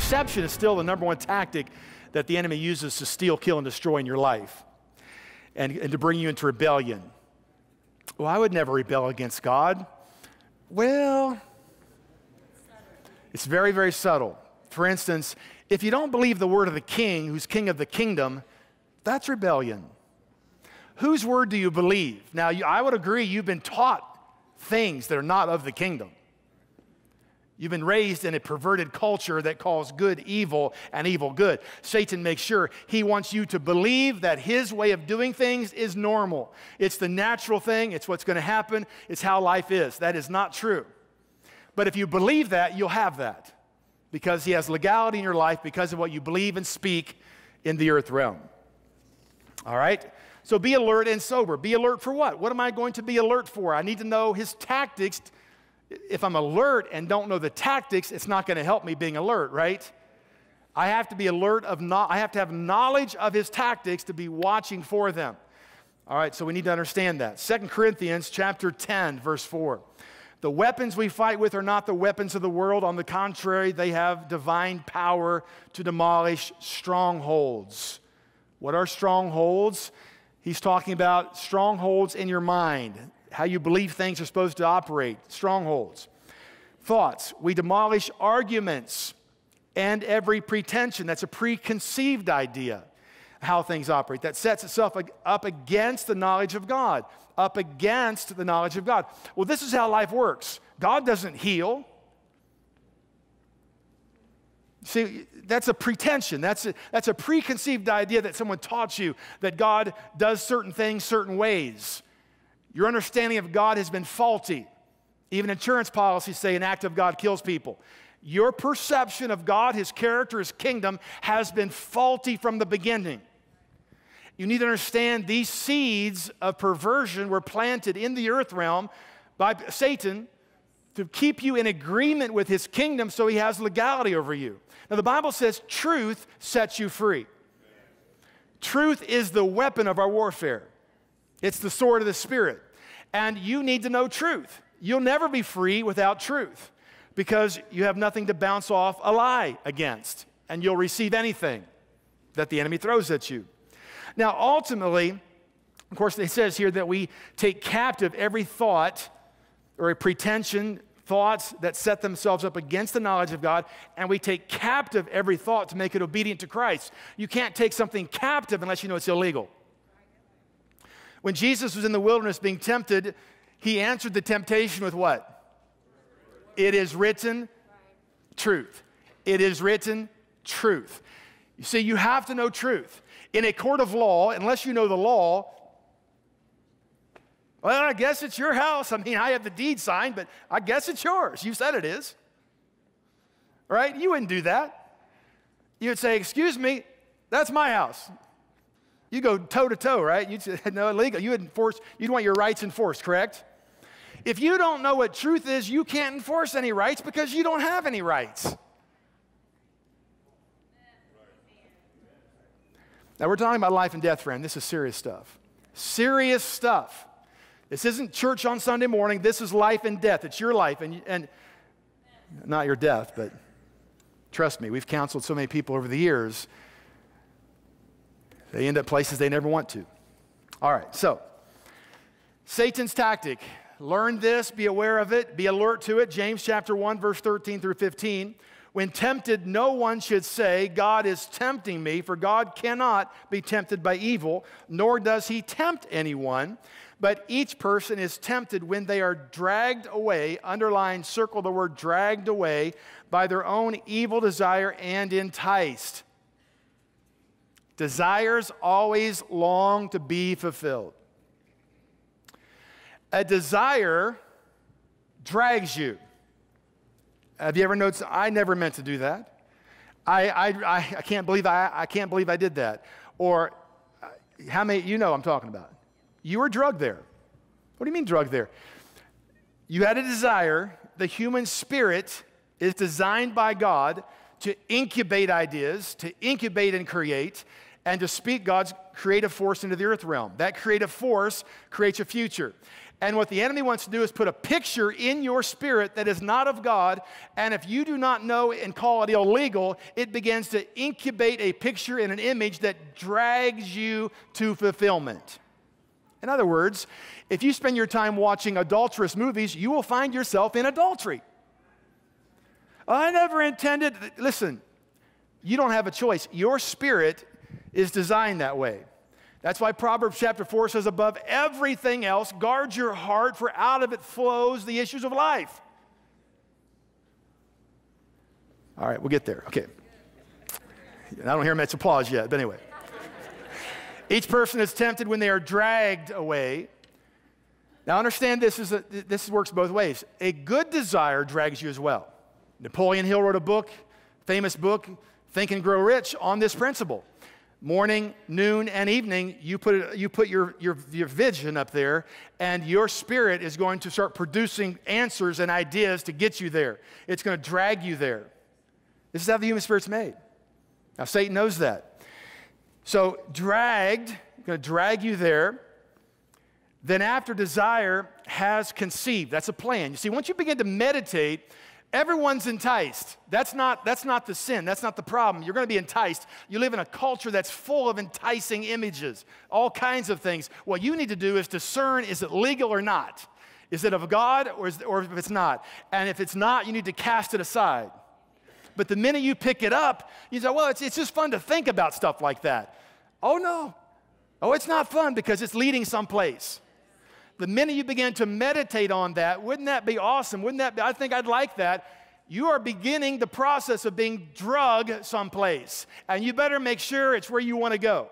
Deception is still the number one tactic that the enemy uses to steal, kill, and destroy in your life and, and to bring you into rebellion. Well, I would never rebel against God. Well, it's very, very subtle. For instance, if you don't believe the word of the king, who's king of the kingdom, that's rebellion. Whose word do you believe? Now, I would agree you've been taught things that are not of the kingdom. You've been raised in a perverted culture that calls good evil and evil good. Satan makes sure he wants you to believe that his way of doing things is normal. It's the natural thing, it's what's going to happen, it's how life is. That is not true. But if you believe that, you'll have that because he has legality in your life because of what you believe and speak in the earth realm. All right? So be alert and sober. Be alert for what? What am I going to be alert for? I need to know his tactics if I'm alert and don't know the tactics, it's not going to help me being alert, right? I have to be alert of not, I have to have knowledge of his tactics to be watching for them. All right, so we need to understand that. Second Corinthians chapter 10, verse 4. The weapons we fight with are not the weapons of the world. On the contrary, they have divine power to demolish strongholds. What are strongholds? He's talking about strongholds in your mind how you believe things are supposed to operate, strongholds. Thoughts. We demolish arguments and every pretension. That's a preconceived idea how things operate that sets itself up against the knowledge of God, up against the knowledge of God. Well, this is how life works. God doesn't heal. See, that's a pretension. That's a, that's a preconceived idea that someone taught you that God does certain things certain ways. Your understanding of God has been faulty. Even insurance policies say an act of God kills people. Your perception of God, His character, His kingdom has been faulty from the beginning. You need to understand these seeds of perversion were planted in the earth realm by Satan to keep you in agreement with his kingdom so he has legality over you. Now, the Bible says truth sets you free. Truth is the weapon of our warfare. It's the sword of the Spirit. And you need to know truth. You'll never be free without truth because you have nothing to bounce off a lie against, and you'll receive anything that the enemy throws at you. Now, ultimately, of course, it says here that we take captive every thought or a pretension, thoughts that set themselves up against the knowledge of God, and we take captive every thought to make it obedient to Christ. You can't take something captive unless you know it's illegal. When Jesus was in the wilderness being tempted, he answered the temptation with what? It is written truth. It is written truth. You see, you have to know truth. In a court of law, unless you know the law, well, I guess it's your house. I mean, I have the deed signed, but I guess it's yours. You said it is. Right? You wouldn't do that. You would say, Excuse me, that's my house. You go toe to toe, right? You'd no, illegal. You enforce, you'd want your rights enforced, correct? If you don't know what truth is, you can't enforce any rights because you don't have any rights. Now, we're talking about life and death, friend. This is serious stuff. Serious stuff. This isn't church on Sunday morning. This is life and death. It's your life, and, and not your death, but trust me, we've counseled so many people over the years they end up places they never want to. All right, so Satan's tactic. Learn this, be aware of it, be alert to it. James chapter 1, verse 13 through 15. When tempted, no one should say, God is tempting me, for God cannot be tempted by evil, nor does he tempt anyone. But each person is tempted when they are dragged away, underline, circle the word dragged away, by their own evil desire and enticed. Desires always long to be fulfilled. A desire drags you. Have you ever noticed? I never meant to do that. I, I, I, I can't believe I, I can't believe I did that. Or uh, how many, you know I'm talking about. You were drugged there. What do you mean drugged there? You had a desire. The human spirit is designed by God to incubate ideas, to incubate and create and to speak God's creative force into the earth realm. That creative force creates a future. And what the enemy wants to do is put a picture in your spirit that is not of God. And if you do not know and call it illegal, it begins to incubate a picture and an image that drags you to fulfillment. In other words, if you spend your time watching adulterous movies, you will find yourself in adultery. I never intended, listen, you don't have a choice. Your spirit is designed that way. That's why Proverbs chapter 4 says, above everything else, guard your heart, for out of it flows the issues of life. All right, we'll get there. Okay. I don't hear much applause yet, but anyway. Each person is tempted when they are dragged away. Now, understand this, is a, this works both ways. A good desire drags you as well. Napoleon Hill wrote a book, famous book, Think and Grow Rich, on this principle morning, noon, and evening, you put, you put your, your, your vision up there, and your spirit is going to start producing answers and ideas to get you there. It's going to drag you there. This is how the human spirit's made. Now, Satan knows that. So, dragged, going to drag you there. Then, after desire has conceived, that's a plan. You see, once you begin to meditate, Everyone's enticed. That's not, that's not the sin. That's not the problem. You're going to be enticed. You live in a culture that's full of enticing images, all kinds of things. What you need to do is discern is it legal or not? Is it of God or, is, or if it's not? And if it's not, you need to cast it aside. But the minute you pick it up, you say, well, it's, it's just fun to think about stuff like that. Oh, no. Oh, it's not fun because it's leading someplace the minute you begin to meditate on that, wouldn't that be awesome? Wouldn't that be, I think I'd like that. You are beginning the process of being drugged someplace, and you better make sure it's where you want to go.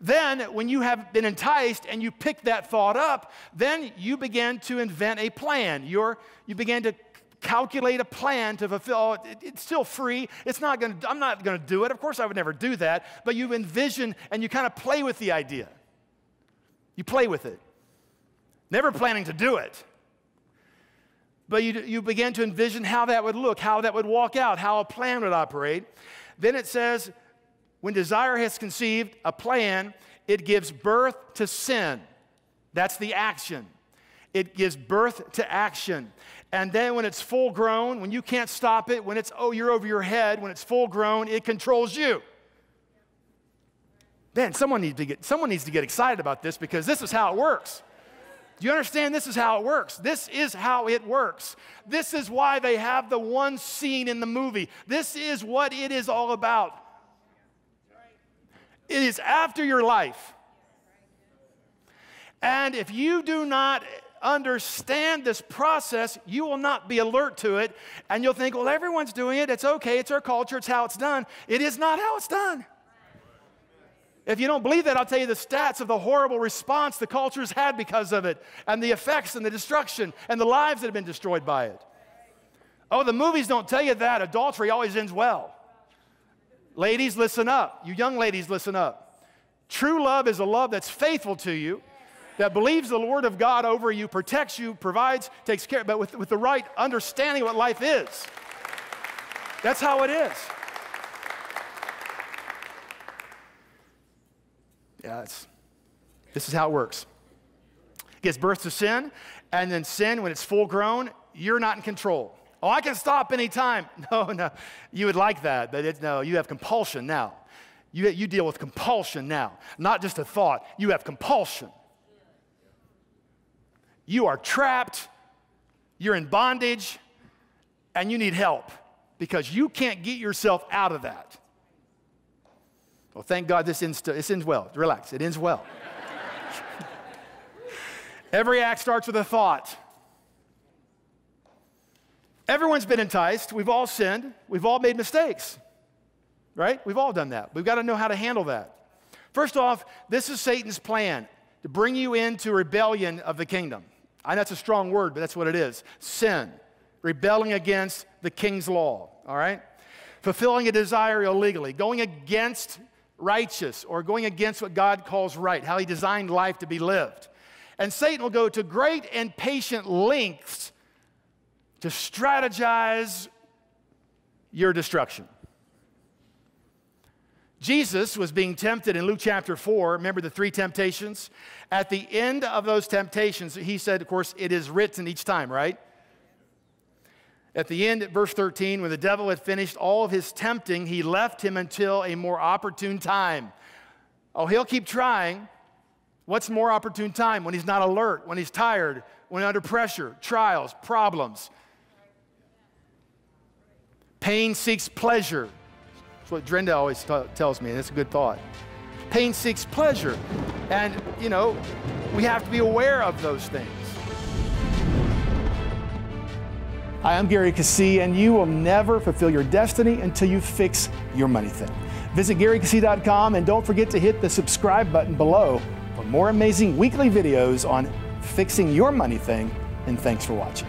Then, when you have been enticed and you pick that thought up, then you begin to invent a plan. You're, you begin to calculate a plan to fulfill. Oh, it's still free. It's not going I'm not going to do it. Of course, I would never do that. But you envision and you kind of play with the idea. You play with it, never planning to do it. But you, you begin to envision how that would look, how that would walk out, how a plan would operate. Then it says, when desire has conceived a plan, it gives birth to sin. That's the action. It gives birth to action. And then when it's full grown, when you can't stop it, when it's, oh, you're over your head, when it's full grown, it controls you. Man, someone needs to get, someone needs to get excited about this because this is how it works. Do you understand? This is how it works. This is how it works. This is why they have the one scene in the movie. This is what it is all about. It is after your life. And if you do not understand this process, you will not be alert to it. And you'll think, well, everyone's doing it. It's okay. It's our culture. It's how it's done. It is not how it's done. If you don't believe that, I'll tell you the stats of the horrible response the culture's had because of it, and the effects and the destruction and the lives that have been destroyed by it. Oh, the movies don't tell you that. Adultery always ends well. Ladies, listen up. You young ladies, listen up. True love is a love that's faithful to you, that believes the Word of God over you, protects you, provides, takes care, but with, with the right understanding of what life is. That's how it is. Yeah, this is how it works. It gives birth to sin, and then sin, when it's full grown, you're not in control. Oh, I can stop anytime. No, no. You would like that, but it's, no, you have compulsion now. You, you deal with compulsion now, not just a thought. You have compulsion. You are trapped, you're in bondage, and you need help because you can't get yourself out of that. Well, thank God this ends, this ends well. Relax, it ends well. Every act starts with a thought. Everyone's been enticed. We've all sinned. We've all made mistakes, right? We've all done that. We've got to know how to handle that. First off, this is Satan's plan to bring you into rebellion of the kingdom. I know that's a strong word, but that's what it is sin, rebelling against the king's law, all right? Fulfilling a desire illegally, going against righteous or going against what God calls right, how He designed life to be lived. And Satan will go to great and patient lengths to strategize your destruction. Jesus was being tempted in Luke chapter 4. Remember the three temptations? At the end of those temptations, he said, of course, it is written each time, right? At the end, at verse 13, when the devil had finished all of his tempting, he left him until a more opportune time. Oh, he'll keep trying. What's more opportune time? When he's not alert, when he's tired, when under pressure, trials, problems. Pain seeks pleasure. That's what Drenda always tells me, and it's a good thought. Pain seeks pleasure. And, you know, we have to be aware of those things. Hi, I'm Gary Keesee, and you will never fulfill your destiny until you fix your money thing. Visit GaryKeesee.com and don't forget to hit the subscribe button below for more amazing weekly videos on fixing your money thing. And thanks for watching.